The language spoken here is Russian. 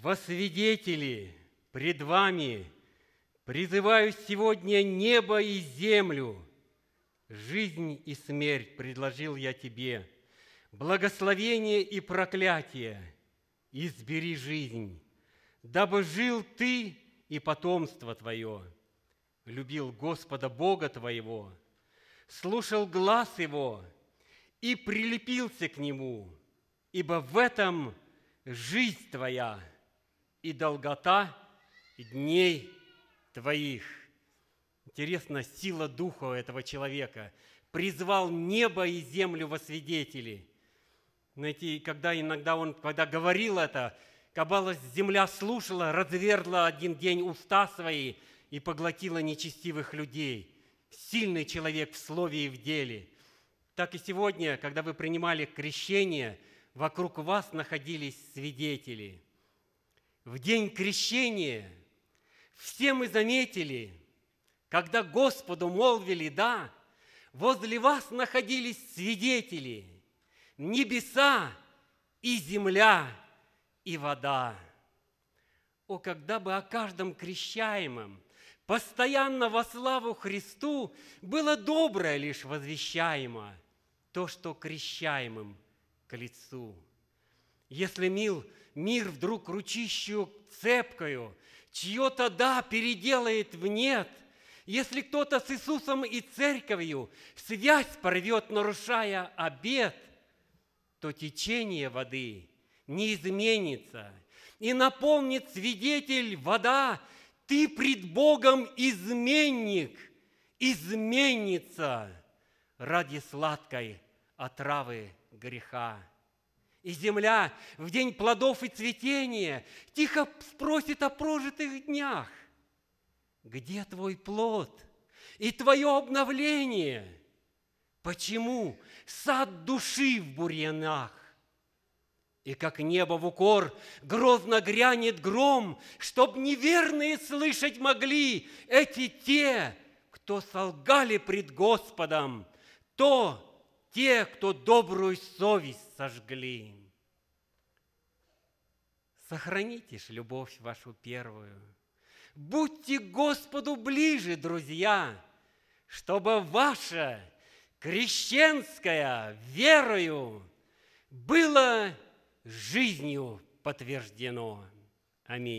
во свидетели пред вами призываю сегодня небо и землю. Жизнь и смерть предложил я тебе, благословение и проклятие. Избери жизнь, дабы жил ты и потомство твое, любил Господа Бога твоего, слушал глаз Его и прилепился к Нему, ибо в этом жизнь твоя – и долгота дней твоих. Интересно, сила духа этого человека призвал небо и землю во свидетели. Знаете, когда иногда он, когда говорил это, казалось, земля слушала, разверла один день уста свои и поглотила нечестивых людей. Сильный человек в слове и в деле. Так и сегодня, когда вы принимали крещение, вокруг вас находились свидетели – в день крещения все мы заметили, когда Господу молвили «да», возле вас находились свидетели, небеса и земля и вода. О, когда бы о каждом крещаемом постоянно во славу Христу было доброе лишь возвещаемо, то, что крещаемым к лицу. Если мил – мир вдруг ручищу цепкою, чье-то «да» переделает в «нет», если кто-то с Иисусом и церковью связь порвет, нарушая обет, то течение воды не изменится, и наполнит свидетель вода, ты пред Богом изменник, изменится ради сладкой отравы греха. И земля в день плодов и цветения тихо спросит о прожитых днях. Где твой плод и твое обновление? Почему сад души в бурьянах? И как небо в укор грозно грянет гром, Чтоб неверные слышать могли эти те, кто солгали пред Господом, то те, кто добрую совесть сожгли. Сохраните ж любовь вашу первую. Будьте Господу ближе, друзья, чтобы ваша крещенская верою было жизнью подтверждено. Аминь.